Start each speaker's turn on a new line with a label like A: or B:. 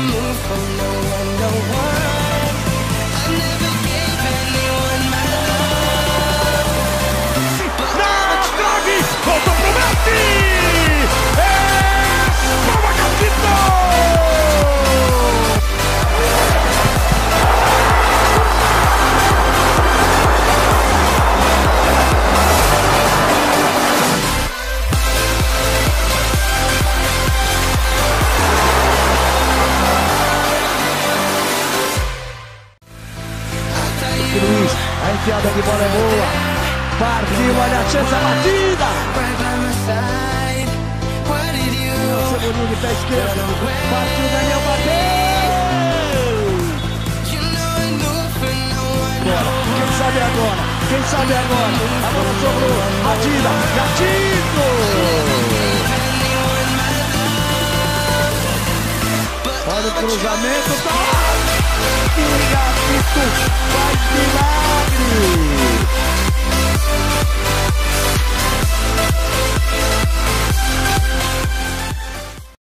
A: move from no one, no one.
B: A enfiada de bola é boa. Partiu, olha a chance, a batida. Cebolinha de pé esquerdo. Partiu, Daniel bateu.
A: Quem
B: sabe agora? Quem sabe agora? A bola sobrou. Atira, gatinho. Olha o cruzamento, tá lá. E